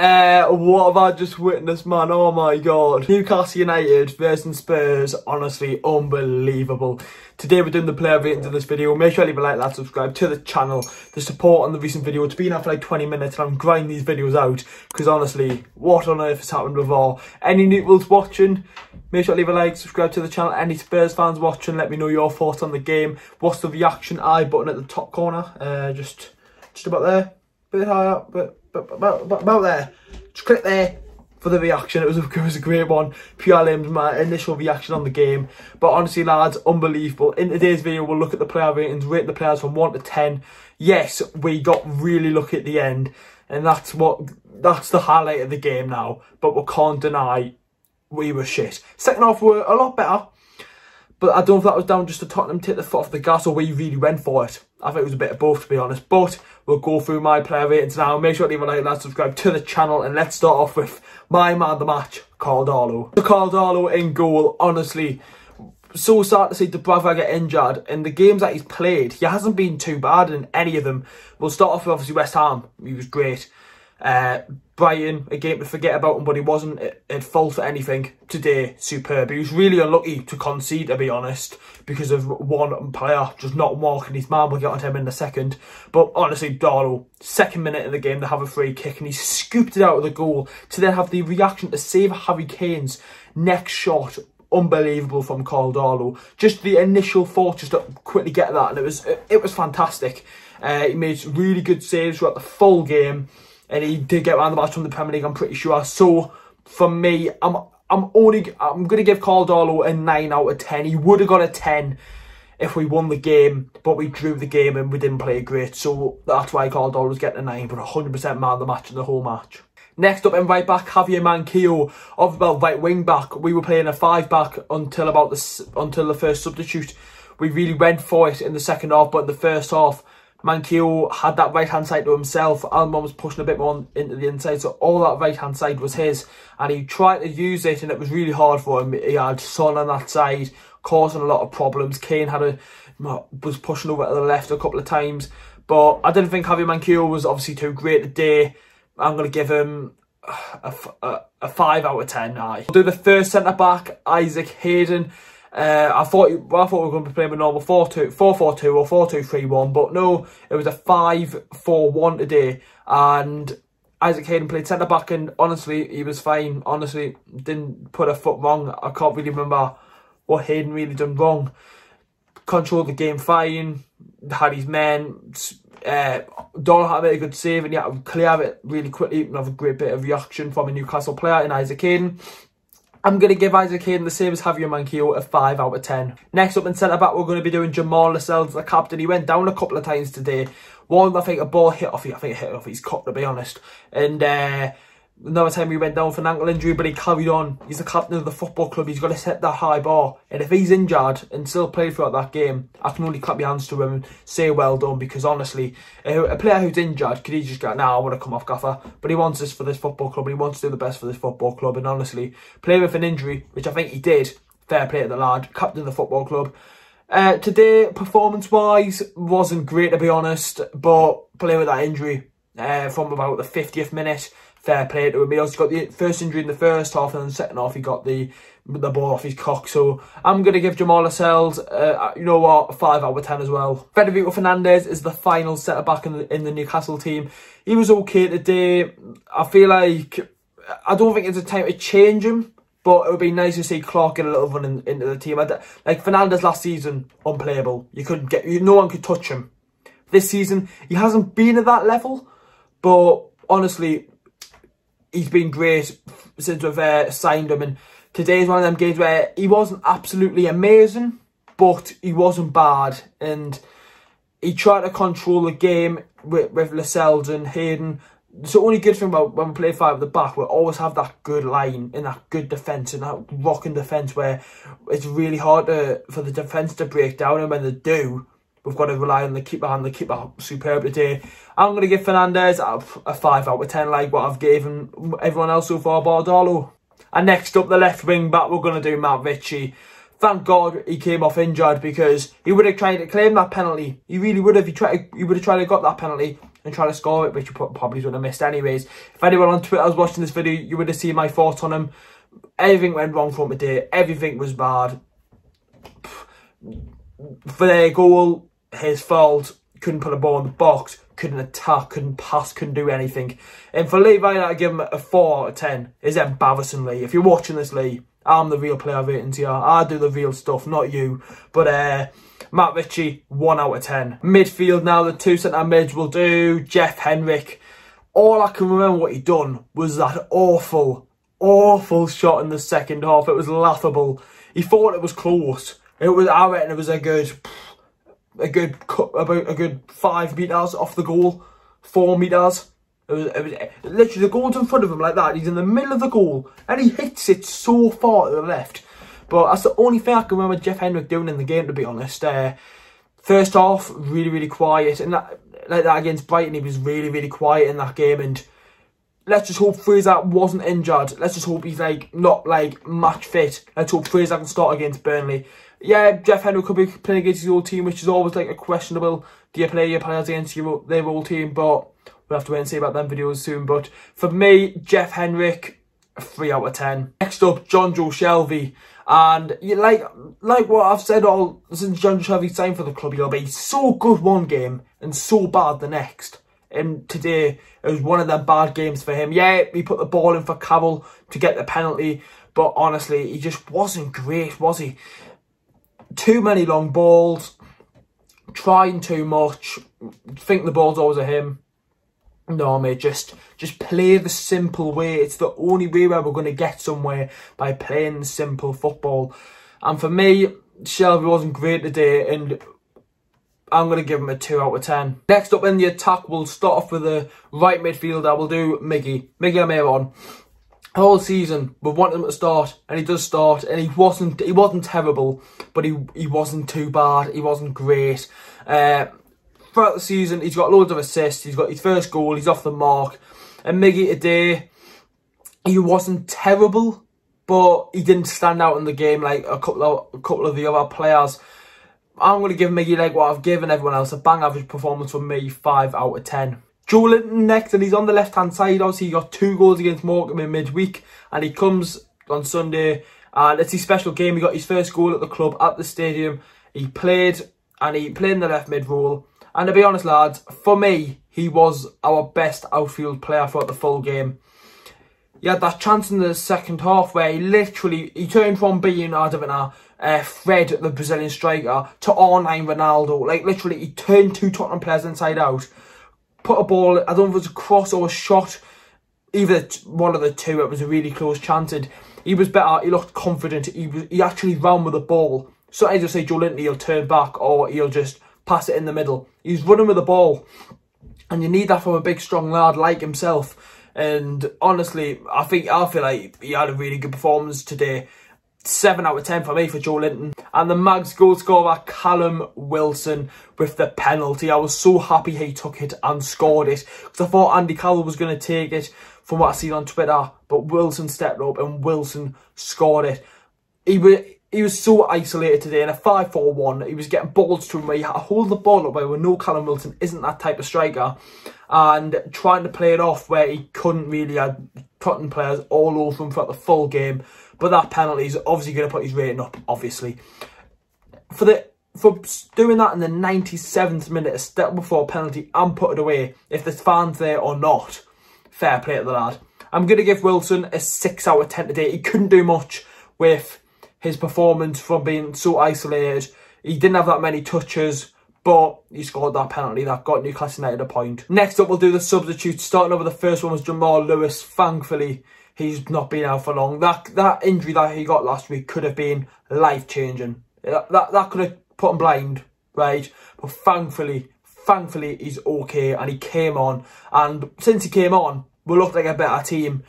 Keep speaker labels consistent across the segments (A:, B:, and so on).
A: Uh, what have I just witnessed, man? Oh my god. Newcastle United versus Spurs, honestly, unbelievable. Today we're doing the player ratings in this video. Make sure you leave a like, like, subscribe to the channel. The support on the recent video. It's been out for like 20 minutes and I'm grinding these videos out. Because honestly, what on earth has happened before? Any neutrals watching? Make sure to leave a like, subscribe to the channel. Any Spurs fans watching, let me know your thoughts on the game. What's the reaction I button at the top corner? Uh, just, just about there. Bit higher, up, but about, about, there. Just click there for the reaction. It was, a, it was a great one. Purely my initial reaction on the game. But honestly, lads, unbelievable. In today's video, we'll look at the player ratings, rate the players from 1 to 10. Yes, we got really lucky at the end. And that's what that's the highlight of the game now. But we can't deny we were shit. Second half were a lot better. But I don't know if that was down just to Tottenham take the foot off the gas or we really went for it. I think it was a bit of both, to be honest. But we'll go through my player ratings now. Make sure to leave a like and subscribe to the channel. And let's start off with my man of the match, Karl Darlow. The Karl Darlow in goal, honestly, so sad to see Dubravka get injured. In the games that he's played, he hasn't been too bad in any of them. We'll start off with obviously West Ham. He was great. Uh, Brighton, a game to forget about him, but he wasn't at fault for anything today. Superb. He was really unlucky to concede, to be honest, because of one player just not walking his man. We'll get onto him in a second. But honestly, Darlow, second minute of the game, to have a free kick, and he scooped it out of the goal to then have the reaction to save Harry Kane's next shot unbelievable from Karl Darlow. Just the initial thought, just to quickly get that, and it was it was fantastic. Uh, he made really good saves throughout the full game and he did get around the match from the Premier League, I'm pretty sure. So for me, I'm I'm only I'm gonna give Karl Darlow a nine out of ten. He would have got a ten if we won the game, but we drew the game and we didn't play great. So that's why Karl Darlow was getting a nine, but 100% man the match in the whole match. Next up in right back, Javier Manquillo of well right wing back. We were playing a five back until about the until the first substitute. We really went for it in the second half, but in the first half Manquillo had that right hand side to himself. Almiron was pushing a bit more into the inside, so all that right hand side was his. And he tried to use it, and it was really hard for him. He had Son on that side, causing a lot of problems. Kane had a was pushing over to the left a couple of times, but I didn't think Javier Manquillo was obviously too great today. I'm going to give him a, a, a 5 out of 10. Aye. We'll do the first centre back, Isaac Hayden. Uh, I thought I thought we were going to be playing a normal 4-2, 4-4-2 or 4-2-3-1, but no, it was a 5-4-1 today. And Isaac Hayden played centre back, and honestly, he was fine. Honestly, didn't put a foot wrong. I can't really remember what Hayden really done wrong. Controlled the game fine, had his men. Uh, Don had a good save, and to clear it really quickly and have a great bit of reaction from a Newcastle player in Isaac Hayden. I'm going to give Isaac Hayden the same as Javier Manquillo a 5 out of 10. Next up in centre-back, we're going to be doing Jamal Lascelles, the captain. He went down a couple of times today. One, I think a ball hit off, I think it hit off his cup, to be honest. And uh, Another time he went down for an ankle injury, but he carried on. He's the captain of the football club. He's got to set that high bar. And if he's injured and still played throughout that game, I can only clap my hands to him and say well done because honestly, a player who's injured, could he just go, now nah, I want to come off gaffer. But he wants this for this football club and he wants to do the best for this football club. And honestly, play with an injury, which I think he did, fair play to the lad, captain of the football club. Uh, today, performance-wise, wasn't great to be honest, but playing with that injury uh, from about the 50th minute, fair play to him. He also got the first injury in the first half, and then the second half he got the the ball off his cock. So I'm going to give Jamal Lascelles, uh, you know what, 5 out of 10 as well. Federico Fernandez is the final centre back in the, in the Newcastle team. He was okay today. I feel like, I don't think it's a time to change him. But it would be nice to see Clark get a little run in, into the team. Like Fernandez last season, unplayable. You couldn't get, you, no one could touch him. This season, he hasn't been at that level. But honestly, he's been great since we've uh, signed him. And today's one of them games where he wasn't absolutely amazing, but he wasn't bad. And he tried to control the game with, with Lascelles and Hayden. So the only good thing about when we play five at the back, we always have that good line and that good defence and that rocking defence where it's really hard to, for the defence to break down. And when they do, we've got to rely on the keeper and the keeper superb today. I'm going to give Fernandez a, a 5 out of 10 like what I've given everyone else so far, bar Darlow. And next up, the left wing back, we're going to do Matt Ritchie. Thank God he came off injured because he would have tried to claim that penalty. He really would have. He tried. He would have tried to got that penalty. and try to score it, which you probably would have missed anyways. If anyone on Twitter was watching this video, you would have seen my thoughts on him. Everything went wrong for him today. Everything was bad. For their goal, his fault. Couldn't put a ball in the box. Couldn't attack. Couldn't pass. Couldn't do anything. And for Levi, I give him a 4 out of 10. Is embarrassing, Lee. If you're watching this, Lee, I'm the real player ratings here. I do the real stuff, not you. But, uh... Matt Ritchie, 1 out of 10. Midfield now, the two centre mids will do. Jeff Hendrick. All I can remember what he done was that awful, awful shot in the second half. It was laughable. He thought it was close. It was, I reckon it was a good, a good, about a good five metres off the goal. Four metres. It was, it was literally the goal's in front of him like that. He's in the middle of the goal and he hits it so far to the left. But that's the only thing I can remember Jeff Hendrick doing in the game, to be honest. Uh, first half, really, really quiet. And that, like that against Brighton, he was really, really quiet in that game. And let's just hope Fraser wasn't injured. Let's just hope he's like not like match fit. Let's hope Fraser can start against Burnley. Yeah, Jeff Hendrick could be playing against his old team, which is always like a questionable. Do you play your players against your, their old team? But we'll have to wait and see about them videos soon. But for me, Jeff Hendrick, 3 out of 10. Next up, Jonjo Shelvey. And you like like what I've said all since Jonjo Shelvey signed for the club, he'll be so good one game and so bad the next. And today it was one of the bad games for him. Yeah, he put the ball in for Carroll to get the penalty, but honestly, he just wasn't great, was he? Too many long balls, trying too much. Think the ball's always a him. No, mate, just just play the simple way. It's the only way where we're going to get somewhere by playing simple football. And for me, Shelvey wasn't great today, and I'm going to give him a 2 out of 10. Next up in the attack, we'll start off with the right midfielder. We'll do Miggy. Miggy Almiron. Whole season, we've wanted him to start, and he does start, and he wasn't he wasn't terrible, but he, he wasn't too bad. He wasn't great. Uh, throughout the season, he's got loads of assists. He's got his first goal. He's off the mark. And Miggy today, he wasn't terrible, but he didn't stand out in the game like a couple of a couple of the other players. I'm going to give Miggy Leg what I've given everyone else. A bang average performance for me, 5 out of 10. Joelinton next, and he's on the left-hand side. Obviously, he got two goals against Morecambe in midweek, and he comes on Sunday, and it's his special game. He got his first goal at the club, at the stadium. He played, and he played in the left mid role. And to be honest, lads, for me, he was our best outfield player throughout the full game. He had that chance in the second half where he literally, he turned from being, I don't know, uh, Fred, the Brazilian striker, to R9 Ronaldo. Like, literally, he turned two Tottenham players inside out, put a ball, I don't know if it was a cross or a shot, either one of the two, it was a really close chance. And he was better, he looked confident, he was, he actually ran with the ball. So I say Joelinton, he'll turn back or he'll just pass it in the middle. He's running with the ball. And you need that from a big, strong lad like himself. And honestly, I think I feel like he had a really good performance today. 7 out of 10 for me for Joelinton. And the Mags goal scorer, Callum Wilson, with the penalty. I was so happy he took it and scored it. Because I thought Andy Carroll was going to take it from what I seen on Twitter. But Wilson stepped up and Wilson scored it. He was he was so isolated today in a 5-4-1. He was getting balls to him where he had to hold the ball up where we know Callum Wilson isn't that type of striker. And trying to play it off where he couldn't really have cutting players all over him throughout the full game. But that penalty is obviously going to put his rating up, obviously. For the for doing that in the 97th minute, a step before penalty and put it away, if there's fans there or not, fair play to the lad. I'm going to give Wilson a 6 out of 10 today. He couldn't do much with his performance from being so isolated. He didn't have that many touches, but he scored that penalty that got Newcastle United a point. Next up, we'll do the substitutes. Starting over the first one was Jamal Lewis. Thankfully, he's not been out for long. That that injury that he got last week could have been life-changing. That, that, that could have put him blind, right? But thankfully, thankfully, he's okay and he came on. And since he came on, we looked like a better team.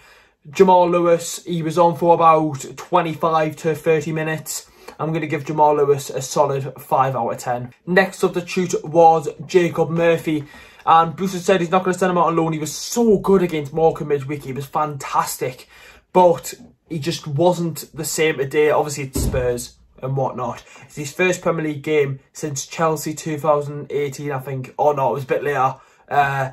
A: Jamal Lewis, he was on for about 25 to 30 minutes. I'm going to give Jamal Lewis a solid 5 out of 10. Next substitute was Jacob Murphy. And Bruce said he's not going to send him out on loan. He was so good against Morecambe midweek. He was fantastic. But he just wasn't the same today. Obviously, it's Spurs and whatnot. It's his first Premier League game since Chelsea 2018, I think. Oh, no, it was a bit later. Uh,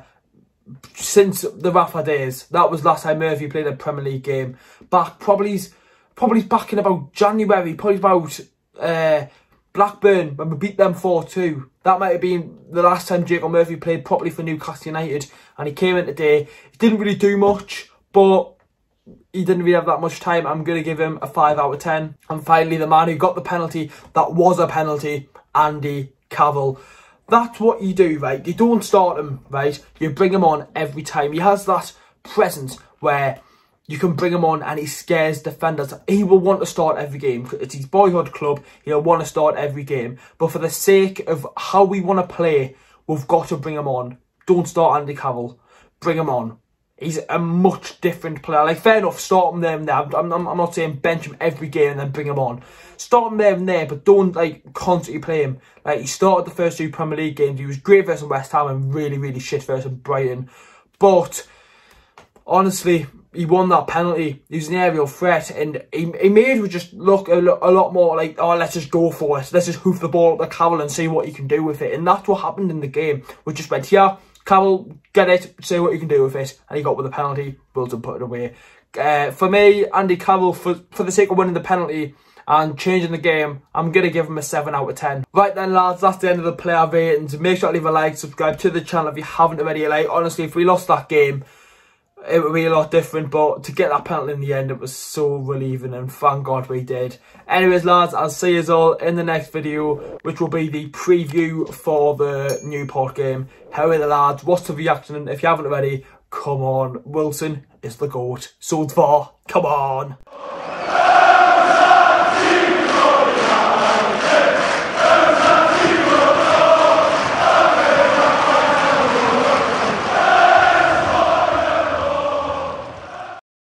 A: since the Rafa days. That was last time Murphy played a Premier League game. Back probably probably back in about January, probably about uh, Blackburn when we beat them 4-2. That might have been the last time Jacob Murphy played properly for Newcastle United. And he came in today. He didn't really do much, but he didn't really have that much time. I'm going to give him a 5 out of 10. And finally, the man who got the penalty, that was a penalty, Andy Carroll. That's what you do, right? You don't start him, right? You bring him on every time. He has that presence where you can bring him on and he scares defenders. He will want to start every game. It's his boyhood club. He'll want to start every game. But for the sake of how we want to play, we've got to bring him on. Don't start Andy Carroll. Bring him on he's a much different player. Like, fair enough, start him there and there. I'm, I'm, I'm not saying bench him every game and then bring him on. Start him there and there, but don't, like, constantly play him. Like, he started the first two Premier League games. He was great versus West Ham and really, really shit versus Brighton. But, honestly, he won that penalty. He was an aerial threat, and he, he made it just look a, a lot more like, oh, let's just go for it. Let's just hoof the ball at the Carroll and see what he can do with it. And that's what happened in the game. We just went, yeah, Carroll, get it, see what you can do with it. And he got with the penalty, Wilson put it away. Uh, for me, Andy Carroll, for, for the sake of winning the penalty and changing the game, I'm going to give him a 7 out of 10. Right then, lads, that's the end of the player ratings. Make sure to leave a like, subscribe to the channel if you haven't already. Like, honestly, if we lost that game, it would be a lot different, but to get that penalty in the end, it was so relieving, and thank God we did. Anyways, lads, I'll see you all in the next video, which will be the preview for the Newport game. How are the lads? What's the reaction? If you haven't already, come on. Wilson is the GOAT. So far, come on.